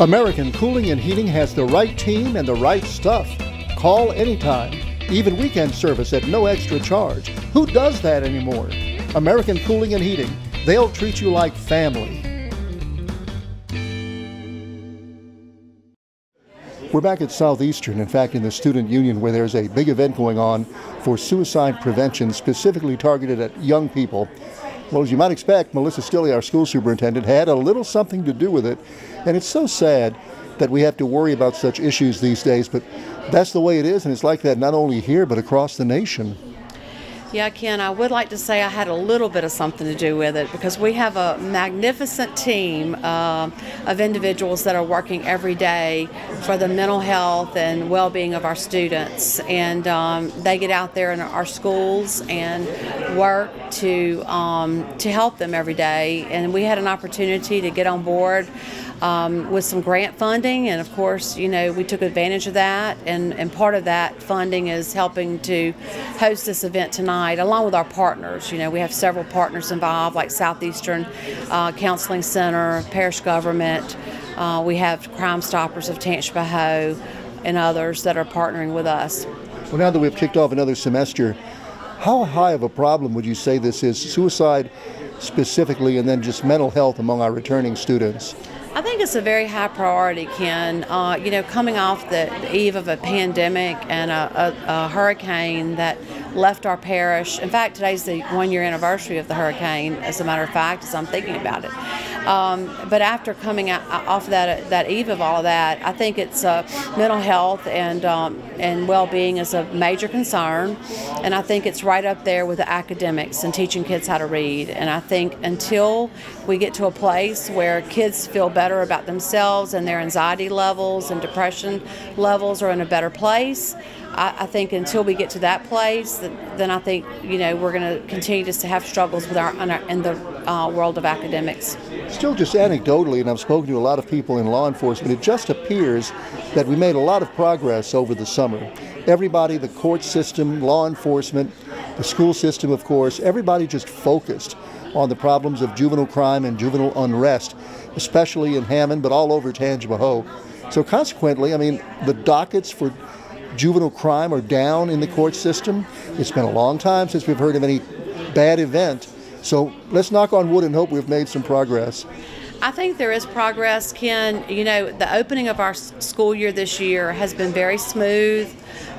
American Cooling and Heating has the right team and the right stuff. Call anytime, even weekend service at no extra charge. Who does that anymore? American Cooling and Heating, they'll treat you like family. We're back at Southeastern, in fact, in the Student Union, where there's a big event going on for suicide prevention, specifically targeted at young people. Well, as you might expect, Melissa Stilley, our school superintendent, had a little something to do with it. And it's so sad that we have to worry about such issues these days, but that's the way it is, and it's like that not only here, but across the nation. Yeah, Ken, I would like to say I had a little bit of something to do with it because we have a magnificent team uh, of individuals that are working every day for the mental health and well being of our students. And um, they get out there in our schools and work to, um, to help them every day. And we had an opportunity to get on board um, with some grant funding, and of course, you know, we took advantage of that. And, and part of that funding is helping to host this event tonight, along with our partners. You know, we have several partners involved, like Southeastern uh, Counseling Center, parish government. Uh, we have Crime Stoppers of Tangipahoa and others that are partnering with us. Well, now that we've kicked off another semester, how high of a problem would you say this is? Suicide specifically, and then just mental health among our returning students? I think it's a very high priority, Ken. Uh, you know, coming off the, eve of a pandemic and a, a, a, hurricane that left our parish. In fact, today's the one year anniversary of the hurricane, as a matter of fact, as I'm thinking about it. Um, but after coming out, off that that eve of all that, I think it's uh, mental health and um, and well-being is a major concern, and I think it's right up there with the academics and teaching kids how to read. And I think until we get to a place where kids feel better about themselves and their anxiety levels and depression levels are in a better place, I, think until we get to that place, then I think you know we're going to continue just to have struggles with our in the uh, world of academics. Still, just anecdotally, and I've spoken to a lot of people in law enforcement. It just appears that we made a lot of progress over the summer. Everybody, the court system, law enforcement, the school system, of course, everybody just focused on the problems of juvenile crime and juvenile unrest, especially in Hammond, but all over Tangipahoa. So consequently, I mean, the dockets for juvenile crime are down in the court system. It's been a long time since we've heard of any bad event. So let's knock on wood and hope we've made some progress. I think there is progress, Ken. You know, the opening of our school year this year has been very smooth.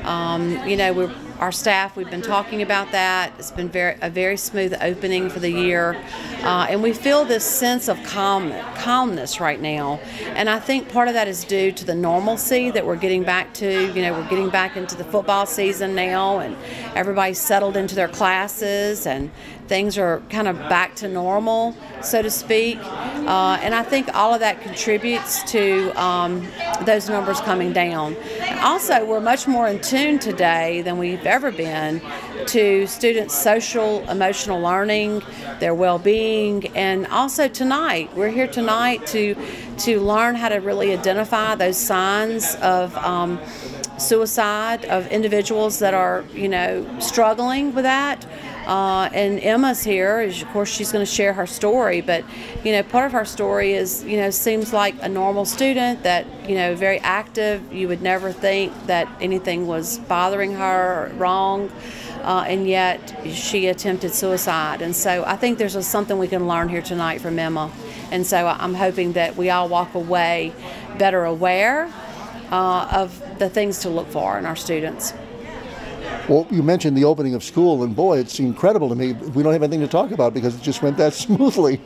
Um, you know, we're our staff, we've been talking about that. It's been very a very smooth opening for the year, uh, and we feel this sense of calm, calmness right now. And I think part of that is due to the normalcy that we're getting back to. You know, we're getting back into the football season now, and everybody's settled into their classes, and things are kind of back to normal, so to speak. Uh, and I think all of that contributes to um, those numbers coming down. Also, we're much more in tune today than we've ever been to students' social, emotional learning, their well-being, and also tonight. We're here tonight to to learn how to really identify those signs of. Um, suicide of individuals that are, you know, struggling with that. Uh, and Emma's here. Of course, she's going to share her story. But you know, part of her story is you know seems like a normal student that you know very active. You would never think that anything was bothering her wrong. Uh, and yet she attempted suicide. And so I think there's something we can learn here tonight from Emma. And so I'm hoping that we all walk away better aware uh, of the things to look for in our students. Well, you mentioned the opening of school, and boy, it's incredible to me. We don't have anything to talk about because it just went that smoothly.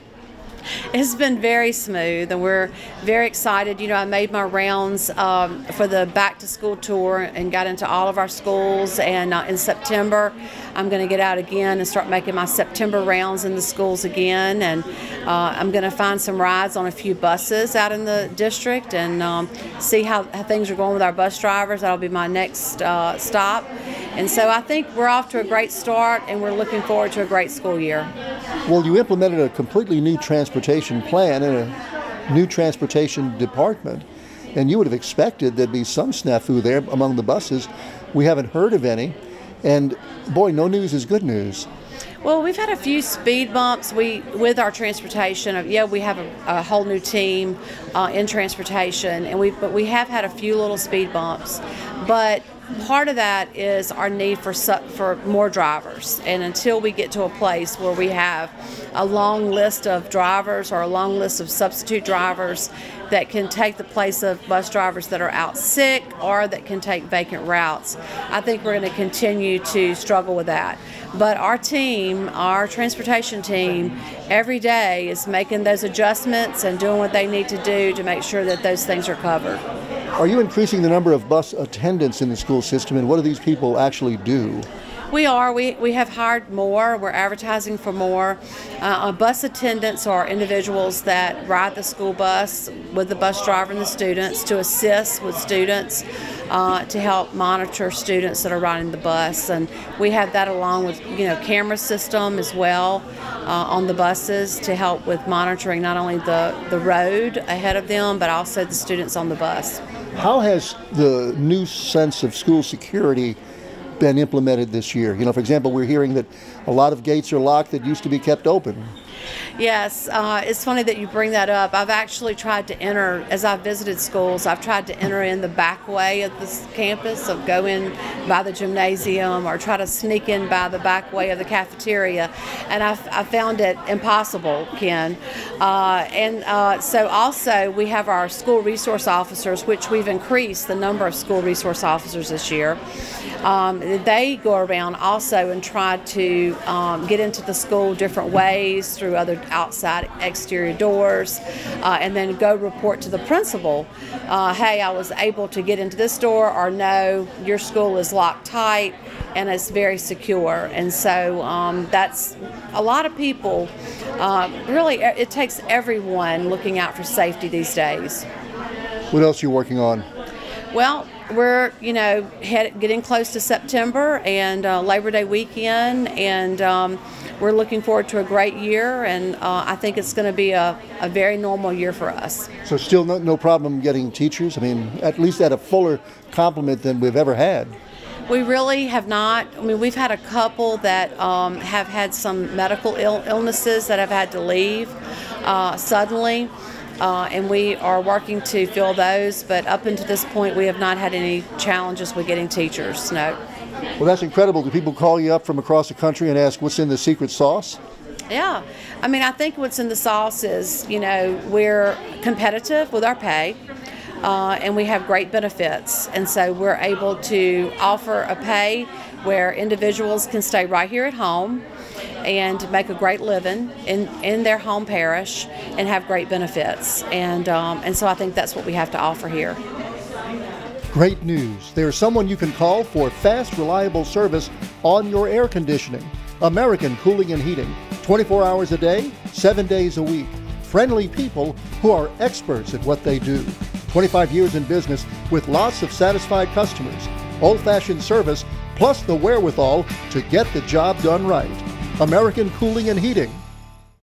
It's been very smooth, and we're very excited. You know, I made my rounds um, for the back to school tour and got into all of our schools. And uh, in September, I'm going to get out again and start making my September rounds in the schools again. And uh, I'm going to find some rides on a few buses out in the district and um, see how, how, things are going with our bus drivers. That'll be my next uh, stop. And so I think we're off to a great start, and we're looking forward to a great school year. Well, you implemented a completely new transportation plan and a new transportation department, and you would have expected there'd be some snafu there among the buses. We haven't heard of any, and boy, no news is good news. Well, we've had a few speed bumps. We with our transportation. Yeah, we have a, a whole new team uh, in transportation, and we but we have had a few little speed bumps. But part of that is our need for for more drivers, and until we get to a place where we have a long list of drivers or a long list of substitute drivers that can take the place of bus drivers that are out sick or that can take vacant routes, I think we're going to continue to struggle with that. But our team, our transportation team, every day is making those adjustments and doing what they need to do to make sure that those things are covered. Are you increasing the number of bus attendants in the school system, and what do these people actually do? We are. We, we have hired more. We're advertising for more. Uh, bus attendants are individuals that ride the school bus with the bus driver and the students to assist with students, uh, to help monitor students that are riding the bus. And we have that along with, you know, camera system as well uh, on the buses to help with monitoring not only the, the road ahead of them, but also the students on the bus. How has the new sense of school security been implemented this year? You know, for example, we're hearing that a lot of gates are locked that used to be kept open. Yes, uh, it's funny that you bring that up. I've actually tried to enter, as I've visited schools, I've tried to enter in the back way of this campus, of go in by the gymnasium or try to sneak in by the back way of the cafeteria, and I've, I found it impossible, Ken. Uh, and uh, so also we have our school resource officers, which we've increased the number of school resource officers this year. Um, they go around also and try to um, get into the school different ways through other outside exterior doors, uh, and then go report to the principal, uh, hey, I was able to get into this door, or no, your school is locked tight and it's very secure. And so um, that's a lot of people. Uh, really, it takes everyone looking out for safety these days. What else are you working on? Well, we're you know head, getting close to September and uh, Labor Day weekend, and um, we're looking forward to a great year. And uh, I think it's going to be a, a very normal year for us. So still no, no problem getting teachers. I mean, at least at a fuller complement than we've ever had. We really have not. I mean, we've had a couple that um, have had some medical Ill- illnesses that have had to leave uh, suddenly uh, and we are working to fill those. But up until this point, we have not had any challenges with getting teachers. No. Well, that's incredible. Do people call you up from across the country and ask what's in the secret sauce? Yeah. I mean, I think what's in the sauce is, you know, we're competitive with our pay. Uh, and we have great benefits. And so we're able to offer a pay where individuals can stay right here at home and make a great living in, in their home parish and have great benefits. And, um, and so I think that's what we have to offer here. Great news. There's someone you can call for fast, reliable service on your air conditioning. American Cooling and Heating. 24 hours a day, 7 days a week. Friendly people who are experts at what they do. 25 years in business with lots of satisfied customers. Old fashioned service plus the wherewithal to get the job done right. American Cooling and Heating,